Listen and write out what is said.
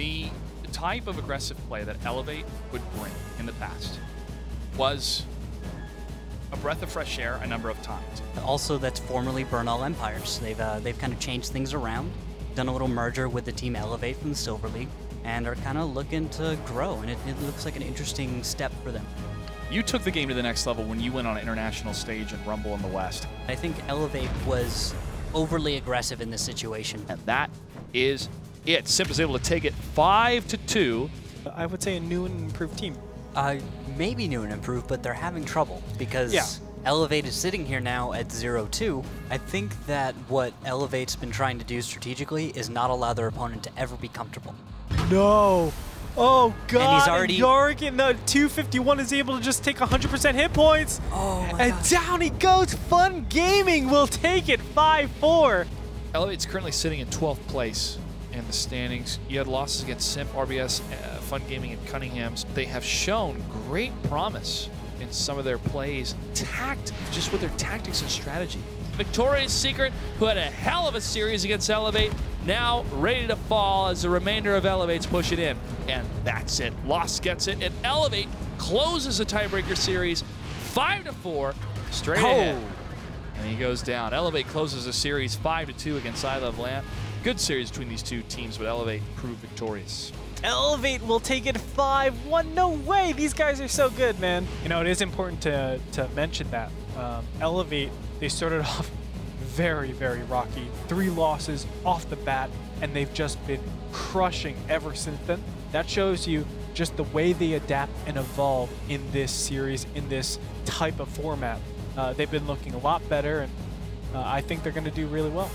The type of aggressive play that Elevate would bring in the past was a breath of fresh air a number of times. Also, that's formerly Burn All Empires. They've uh, they've kind of changed things around, done a little merger with the team Elevate from the Silver League, and are kind of looking to grow. And it, it looks like an interesting step for them. You took the game to the next level when you went on an international stage and Rumble in the West. I think Elevate was overly aggressive in this situation. And that is it. Simp is able to take it 5 to 2. I would say a new and improved team. Uh, maybe new and improved, but they're having trouble because Yeah. Elevate is sitting here now at 0-2. I think that what Elevate's been trying to do strategically is not allow their opponent to ever be comfortable. No. Oh god. And he's already- Yorick in the 251 is able to just take 100% hit points. Oh my and down he goes. Fun Gaming will take it 5-4. Elevate's currently sitting in 12th place in the standings. You had losses against Simp, RBS, uh, Fun Gaming, and Cunningham's. They have shown great promise in some of their plays, tact, just with their tactics and strategy. Victoria's Secret, who had a hell of a series against Elevate, now ready to fall as the remainder of Elevate's push it in. And that's it. Lost gets it, and Elevate closes the tiebreaker series 5 to 4, straight ahead. And he goes down. Elevate closes the series 5 to 2 against I of Lamp. Good series between these two teams, but Elevate proved victorious. Elevate will take it 5-1. No way. These guys are so good, man. You know, it is important to, to mention that. Um, Elevate, they started off very, very rocky. Three losses off the bat, and they've just been crushing ever since then. That shows you just the way they adapt and evolve in this series, in this type of format. Uh, they've been looking a lot better, and uh, I think they're going to do really well.